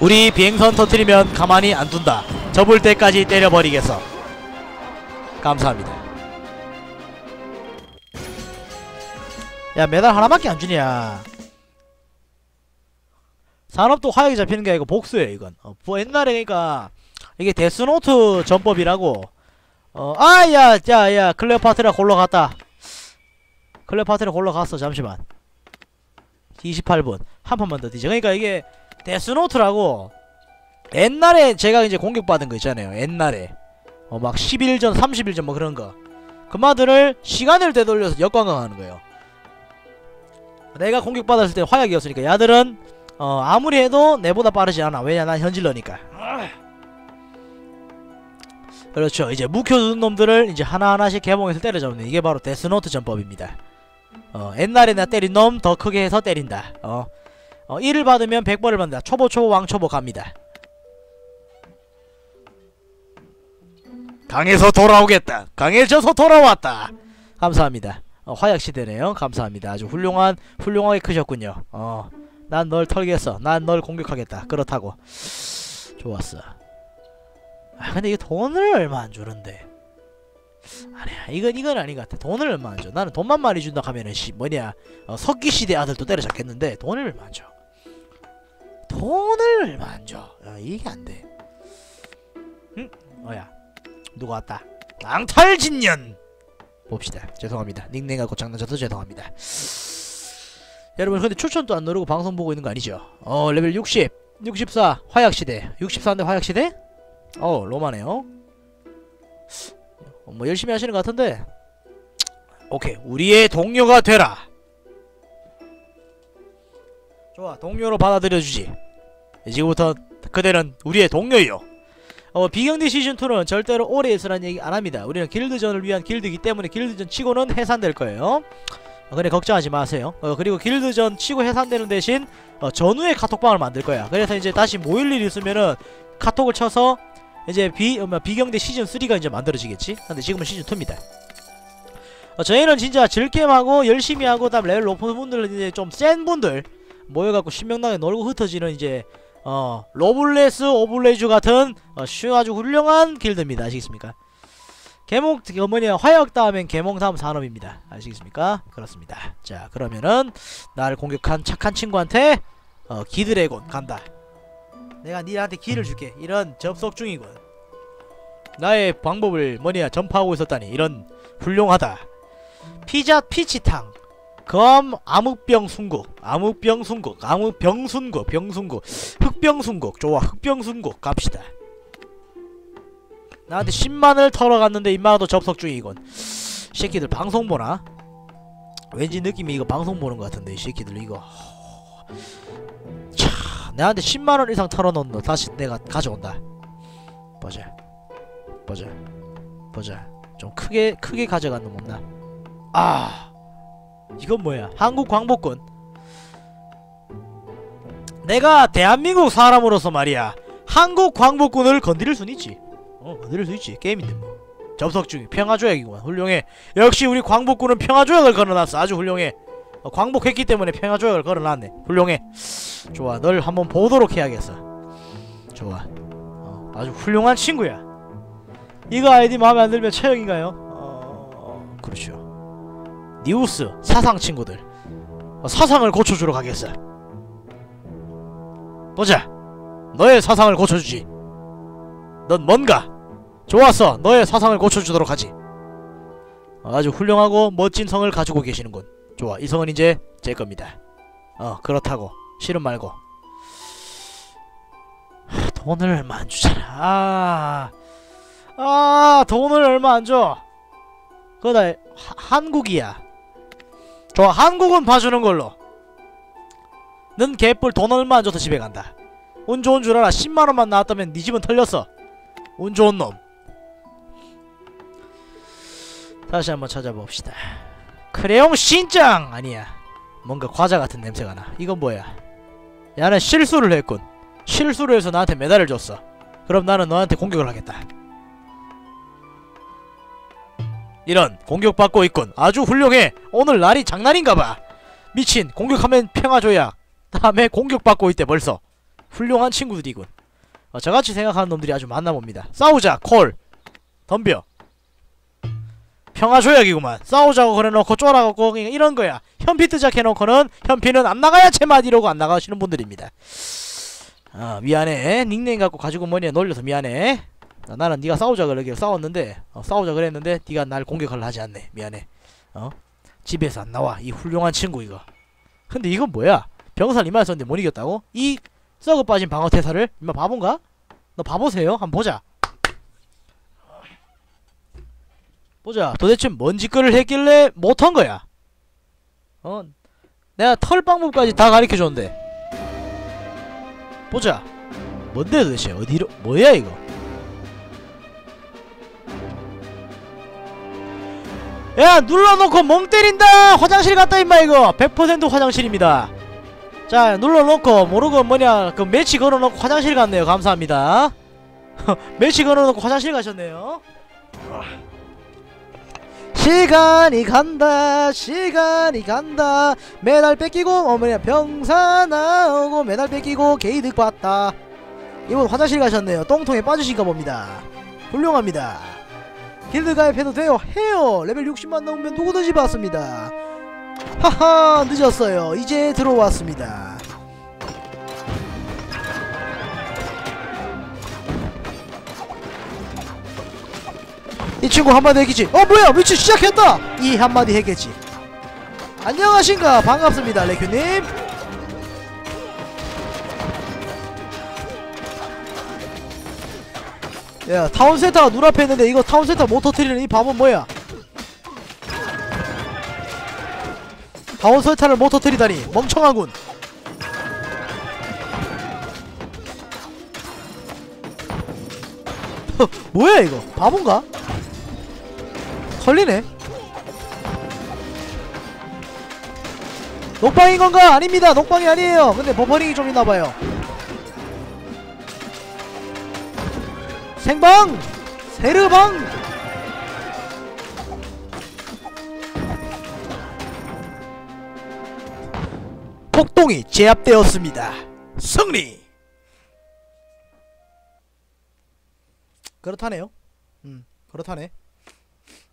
우리 비행선 터트리면 가만히 안 둔다. 접을 때까지 때려버리겠어. 감사합니다. 야 메달 하나밖에 안 주냐? 산업도 화약이 잡히는 게 아니고 복수예요 이건. 어, 뭐 옛날에 그러니까 이게 데스노트 전법이라고. 어, 아야, 야, 야, 클레오파트라 골로 갔다. 클레오파트라 골로 갔어. 잠시만. 28분 한 판만 더 뒤져. 그러니까 이게 데스노트라고 옛날에 제가 이제 공격받은 거 있잖아요. 옛날에 어 막 11전, 31전 뭐 그런 거. 그마들을 시간을 되돌려서 역관광하는 거예요. 내가 공격받았을 때 화약이었으니까 야들은 어 아무리 해도 내보다 빠르지 않아. 왜냐 난 현질러니까. 그렇죠. 이제 묵혀둔 놈들을 이제 하나하나씩 개봉해서 때려잡는 이게 바로 데스노트 전법입니다. 어, 옛날에 나 때린 놈 더 크게 해서 때린다. 어, 어 1을 받으면 100번을 받는다. 초보 초보 왕초보 갑니다. 강에서 돌아오겠다. 강해져서 돌아왔다. 감사합니다. 어, 화약시대네요. 감사합니다. 아주 훌륭한 훌륭하게 크셨군요. 어, 난 널 털겠어. 난 널 공격하겠다. 그렇다고. 좋았어. 아 근데 이거 돈을 얼마 안 주는데. 아니야 이건 이건 아닌 것 같아 돈을 얼마 안줘 나는 돈만 많이 준다 하면은 씨 뭐냐 어, 석기시대 아들도 때려잡겠는데 돈을 얼마 안줘 돈을 얼마 안 줘 어, 이게 안 돼. 응? 어야 누가 왔다? 낭탈진년! 봅시다. 죄송합니다. 닉네임 갖고 장난쳐서 죄송합니다. 여러분 근데 추천도 안 누르고 방송 보고 있는 거 아니죠? 어 레벨 60 64 화약시대. 64인데 화약시대? 어 로마네요. 어, 뭐 열심히 하시는 것 같은데. 오케이 우리의 동료가 되라. 좋아 동료로 받아들여주지 지금부터 그대는 우리의 동료요. 어 비경대 시즌2는 절대로 오래 있으라는 얘기 안합니다. 우리는 길드전을 위한 길드이기 때문에 길드전 치고는 해산될 거예요. 어, 근데 걱정하지 마세요. 어 그리고 길드전 치고 해산되는 대신 어, 전후에 카톡방을 만들 거야. 그래서 이제 다시 모일 일 있으면은 카톡을 쳐서 이제 비, 어, 뭐, 비경대 시즌3가 이제 만들어지겠지? 근데 지금은 시즌2입니다. 어, 저희는 진짜 즐겜하고 열심히 하고 다음 레벨 높은 분들은 이제 좀 센 분들 모여갖고 신명나게 놀고 흩어지는 이제 어 노블레스 오블리주 같은 어, 쉬 아주 훌륭한 길드입니다. 아시겠습니까? 계몽 그 뭐냐 화약 다음엔 계몽 다음 산업입니다. 아시겠습니까? 그렇습니다. 자 그러면은 나를 공격한 착한 친구한테 어, 기드래곤 간다. 내가 니한테 기를 줄게 이런 접속 중이군 나의 방법을 뭐냐 전파하고 있었다니 이런 훌륭하다 피자 피치탕 검 암흑병 순국 암흑병 순국 암흑병 순국 병 순국 흑병 순국 좋아 흑병 순국 갑시다. 나한테 10만을 털어갔는데 임마도 접속 중이군 새끼들 방송 보나? 왠지 느낌이 이거 방송 보는 것 같은데 이 새끼들 이거. 차 내한테 10만원 이상 털어놓은 너 다시 내가 가져온다. 보자. 보자. 보자. 좀 크게 크게 가져간 놈 없나? 아 이건 뭐야? 한국 광복군. 내가 대한민국 사람으로서 말이야. 한국 광복군을 건드릴 순 있지. 어 건드릴 수 있지. 게임인데 뭐. 접속 중이 평화조약이구만. 훌륭해. 역시 우리 광복군은 평화조약을 걸어놨어. 아주 훌륭해. 어, 광복했기 때문에 평화조약을 걸어놨네. 훌륭해. 좋아. 널 한번 보도록 해야겠어. 좋아. 어, 아주 훌륭한 친구야. 이거 아이디 마음에 안 들면 처형인가요? 어... 그렇죠 니우스 사상 친구들. 어, 사상을 고쳐주러 가겠어. 보자. 너의 사상을 고쳐주지. 넌 뭔가? 좋았어. 너의 사상을 고쳐주도록 하지. 아주 훌륭하고 멋진 성을 가지고 계시는군. 좋아. 이 성은 이제 제 겁니다. 어 그렇다고. 싫음 말고. 하, 돈을 얼마 안 주잖아. 아, 아 돈을 얼마 안 줘. 그거 다 하, 한국이야 좋아 한국은 봐주는 걸로. 는 개뿔 돈 얼마 안 줘서 집에 간다. 운 좋은 줄 알아. 10만원만 나왔다면 네 집은 털렸어. 운 좋은 놈. 다시 한번 찾아봅시다. 크레용 신짱 아니야. 뭔가 과자 같은 냄새가 나. 이건 뭐야? 야는 실수를 했군. 실수를 해서 나한테 메달을 줬어. 그럼 나는 너한테 공격을 하겠다 이런 공격받고 있군. 아주 훌륭해. 오늘 날이 장난인가봐. 미친 공격하면 평화조약 다음에 공격받고 있대 벌써. 훌륭한 친구들이군. 어, 저같이 생각하는 놈들이 아주 많나 봅니다. 싸우자 콜. 덤벼. 평화조약이구만. 싸우자고 그래놓고 쫄아갖고 이런 거야. 현피 뜨작 해놓고는 현피는 안 나가야 제맛 이러고 안 나가시는 분들입니다. 아 미안해. 닉네임 갖고 가지고 뭐냐 놀려서 미안해 나, 나는 네가 싸우자 그러길 싸웠는데 어, 싸우자 그랬는데 네가 날 공격을 하지 않네. 미안해. 어? 집에서 안 나와. 이 훌륭한 친구 이거. 근데 이건 뭐야? 병살 이만 썼는데 못 이겼다고? 이 썩어 빠진 방어 태사를? 이마 바본가? 너 바보세요? 한번 보자. 보자. 도대체 뭔 짓거리를 했길래 못한 거야? 어? 내가 털 방법까지 다 가르쳐줬는데. 보자. 뭔데 도대체? 어디로 뭐야 이거 야 눌러놓고 멍 때린다. 화장실 갔다 임마 이거. 100% 화장실입니다. 자 눌러놓고 모르고 뭐냐 그 매치 걸어놓고 화장실 갔네요. 감사합니다. 매치 걸어놓고 화장실 가셨네요. 시간이 간다 시간이 간다. 메달 뺏기고 어 뭐냐 병사 나오고 메달 뺏기고 게이득 봤다. 이분 화장실 가셨네요. 똥통에 빠지신가 봅니다. 훌륭합니다 길드 가입해도 돼요. 해요. 레벨 60만 넘으면 누구든지 받습니다. 하하 늦었어요. 이제 들어왔습니다. 이 친구 한마디 했겠지. 어 뭐야? 미친 시작했다! 이 한마디 했겠지. 안녕하신가? 반갑습니다 레큐님 야 town center가 눈앞에 있는데 이거 town center 못 터트리는 이 바보 뭐야? town center를 못 터트리다니 멍청하군. 뭐야 이거? 바본가? 걸리네. 녹방인 건가? 아닙니다. 녹방이 아니에요. 근데 버퍼링이 좀 있나봐요 생방! 세르방! 폭동이 제압되었습니다 승리! 그렇다네요 음 그렇다네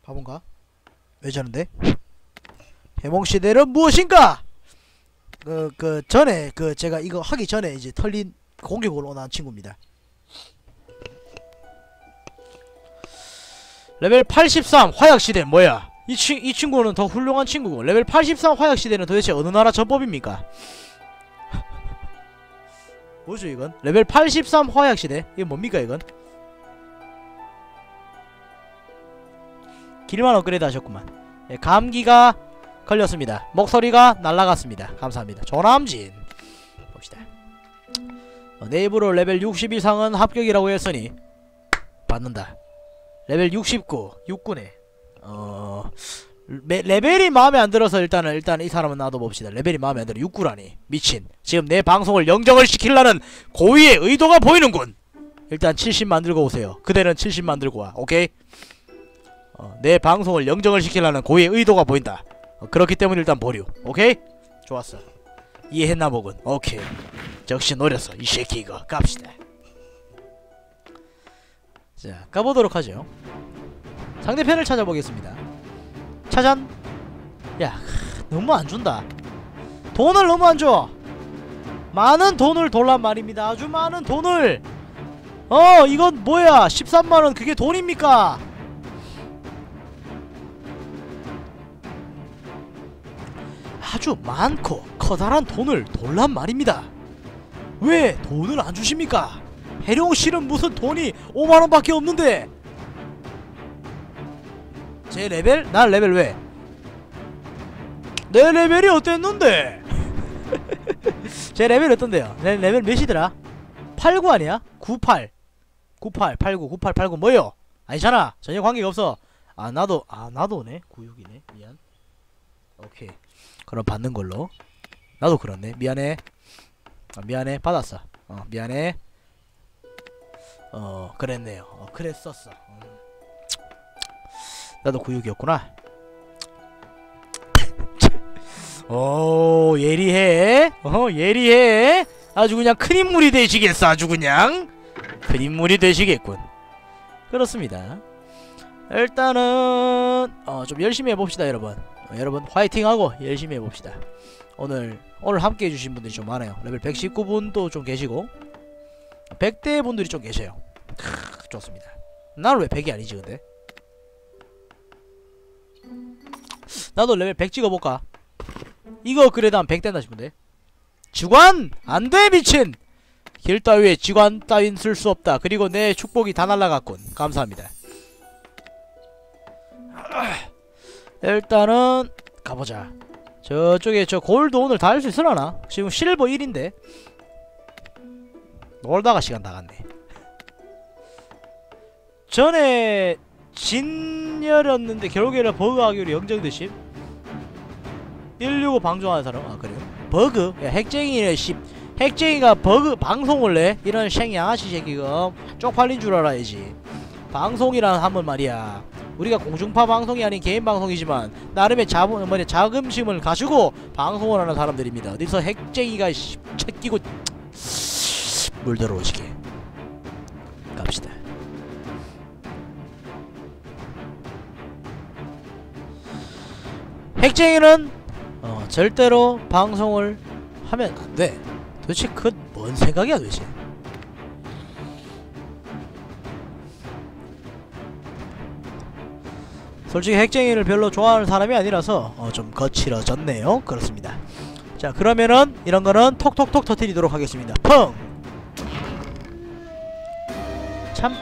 바본가? 왜 저런데? 계몽시대는 무엇인가? 그, 그, 전에, 그, 제가 이거 하기 전에 이제 털린 공격으로 난 친구입니다. 레벨 83 화약시대 뭐야? 이, 친, 이 친구는 더 훌륭한 친구고 레벨 83 화약시대는 도대체 어느 나라 전법입니까? 뭐죠 이건? 레벨 83 화약시대? 이게 뭡니까 이건? 길만 업그레이드 하셨구만 예, 감기가 걸렸습니다 목소리가 날라갔습니다 감사합니다 조남진 봅시다 어, 내 입으로 레벨 60 이상은 합격이라고 했으니 받는다 레벨 69 6구네 어... 레, 레벨이 마음에 안 들어서 일단은 일단 이 사람은 놔둬봅시다 레벨이 마음에 안 들어 6구라니 미친 지금 내 방송을 영정을 시키려는 고의의 의도가 보이는군 일단 70 만들고 오세요 그대는 70 만들고 와 오케이 어, 내 방송을 영정을 시키려는 고의의 의도가 보인다. 어, 그렇기 때문에 일단 보류. 오케이? 좋았어. 이해했나 보군. 오케이. 적시 노렸어. 이 새끼 이거. 갑시다. 자, 가보도록 하죠. 상대편을 찾아보겠습니다. 차잔. 야, 너무 안 준다. 돈을 너무 안 줘. 많은 돈을 돌란 말입니다. 아주 많은 돈을. 어, 이건 뭐야? 13만원 그게 돈입니까? 아주 많고 커다란 돈을 돌란 말입니다. 왜 돈을 안 주십니까? 해룡 씨는 무슨 돈이 5만 원밖에 없는데. 제 레벨? 나 레벨 왜? 내 레벨이 어땠는데? 제 레벨 어떤데요? 내 레벨 몇이더라? 89 아니야? 98 98 89 98 89 뭐요? 아니잖아 전혀 관계가 없어 아 나도 아 나도 네 96이네 미안 오케이 그럼 받는 걸로 나도 그렇네 미안해 아, 미안해 받았어 어 미안해 어 그랬네요. 어 그랬었어. 음. 나도 구육이었구나. 오 예리해. 어 예리해. 아주 그냥 큰 인물이 되시겠어 아주 그냥. 큰 인물이 되시겠군. 그렇습니다. 일단은 어, 좀 열심히 해봅시다 여러분. 어, 여러분 화이팅하고 열심히 해봅시다. 오늘 오늘 함께 해주신 분들이 좀 많아요. 레벨 119분도 좀 계시고 100대 분들이 좀 계셔요 크, 좋습니다. 나는 왜 100이 아니지 근데? 나도 레벨 100 찍어볼까? 이거 그래도 한 100 된다 싶은데. 직관! 안 돼 미친! 길 따위에 직관 따윈 쓸 수 없다. 그리고 내 축복이 다 날라갔군. 감사합니다. 일단은 가보자. 저쪽에 저 골드 오늘 다 할 수 있으려나? 지금 실버 1인데. 놀다가 시간 다 갔네 전에 진열이었는데 결국에는 버그 하기로 영정되심. 165 방종하는 사람. 아 그래요? 버그? 야 핵쟁이네 씨. 핵쟁이가 버그 방송을 내? 이런 생양아치 새끼가 쪽팔린 줄 알아야지. 방송이란 하면 말이야. 우리가 공중파 방송이 아닌 개인 방송이지만 나름의 자본 뭐냐 자금심을 가지고 방송을 하는 사람들입니다. 어디서 핵쟁이가 씨 채끼고 물 들어오시게 핵쟁이는 어, 절대로 방송을 하면 안 돼. 도대체 그 뭔 생각이야 도대체? 솔직히 핵쟁이를 별로 좋아하는 사람이 아니라서 어, 좀 거칠어졌네요. 그렇습니다. 자 그러면은 이런 거는 톡톡톡 터트리도록 하겠습니다. 펑! 참.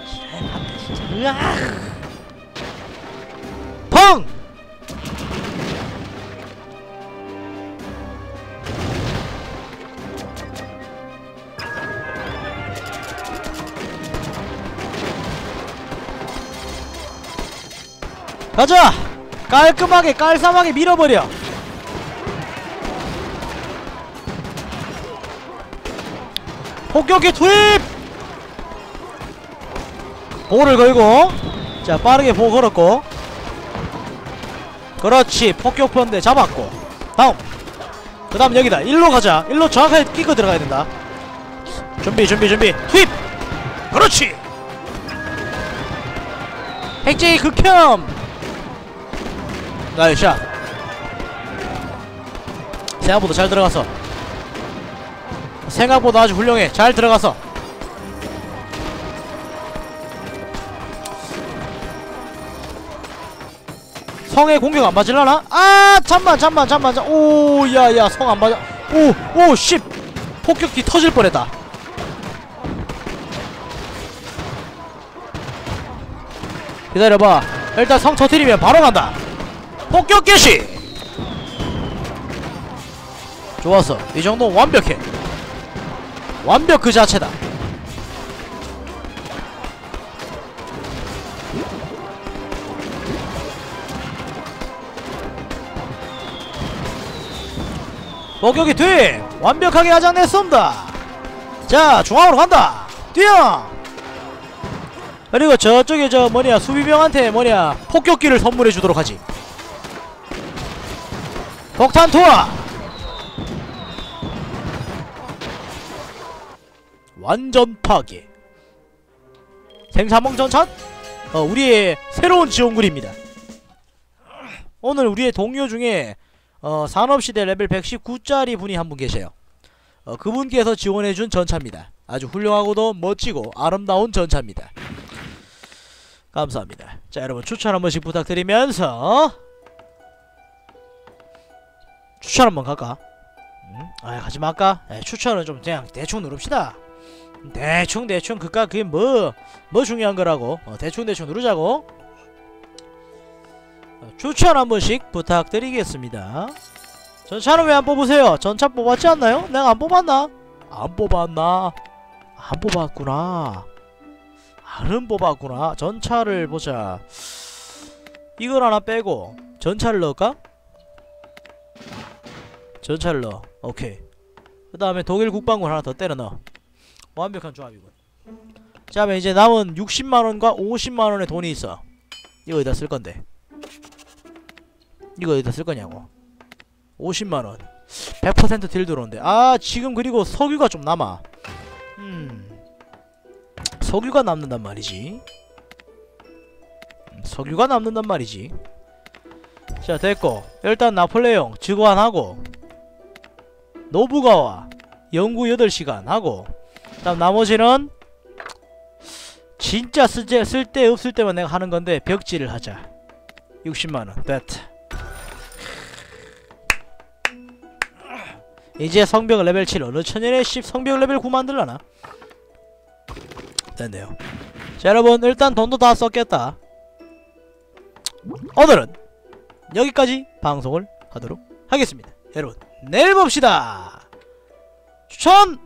으악! 가자! 깔끔하게 깔쌈하게 밀어버려! 폭격기 투입! 보를 걸고 자 빠르게 보 걸었고. 그렇지 폭격편대 잡았고. 다음. 그 다음 여기다. 일로 가자. 일로 정확하게 끼고 들어가야 된다. 준비 준비 준비. 투입! 그렇지! 핵쟁이 극혐 nice shot. 생각보다 잘 들어갔어 생각보다 아주 훌륭해. 잘 들어가서. 성의 공격 안 맞을라나? 아 잠만 잠만 잠만 잠 오야야 성 안 맞아. 오오씨 폭격기 터질 뻔했다. 기다려봐. 일단 성 터트리면 바로 간다 폭격 개시. 좋았어 이 정도 완벽해. 완벽 그 자체다. 목격이 뒤 완벽하게 하장냈습니다. 자 중앙으로 간다. 뛰어. 그리고 저쪽에 저 뭐냐 수비병한테 뭐냐 폭격기를 선물해 주도록 하지 폭탄 투하! 완전 파괴. 생사몽 전찬 어, 우리의 새로운 지원군입니다. 오늘 우리의 동료 중에 어, 산업시대 레벨 119짜리 분이 한 분 계세요. 어, 그분께서 지원해준 전차입니다. 아주 훌륭하고도 멋지고 아름다운 전차입니다. 감사합니다. 자 여러분 추천 한 번씩 부탁드리면서 추천 한번 갈까? 음? 아 가지마 할까? 에, 추천은 좀 그냥 대충 누릅시다 대충 대충 그까 그게 뭐뭐 중요한 거라고 어, 대충 대충 누르자고 어, 추천 한 번씩 부탁드리겠습니다 전차는 왜 안 뽑으세요? 전차 뽑았지 않나요? 내가 안 뽑았나? 안 뽑았나? 안 뽑았구나 안 뽑았구나 전차를 보자 이걸 하나 빼고 전차를 넣을까? 넣어 오케이. 그 다음에 독일 국방군 하나 더 때려 넣어. 완벽한 조합이군. 자 그러면 이제 남은 60만원과 50만원의 돈이 있어. 이거 어디다 쓸건데? 이거 어디다 쓸거냐고. 50만원. 100%딜 들어오는데. 아 지금 그리고 석유가 좀 남아. 음. 석유가 남는단 말이지. 음, 석유가 남는단 말이지. 자 됐고. 일단 나폴레옹 즉환하고 노부가와 연구 8시간 하고 다음 나머지는 진짜 쓸데, 쓸데 없을 때만 내가 하는 건데 벽지를 하자. 60만원. 됐다 이제 성벽 레벨 7 어느 천년에 10 성벽 레벨 9 만들라나? 됐네요. 자 여러분 일단 돈도 다 썼겠다. 오늘은 여기까지 방송을 하도록 하겠습니다. 여러분 내일 봅시다. 추천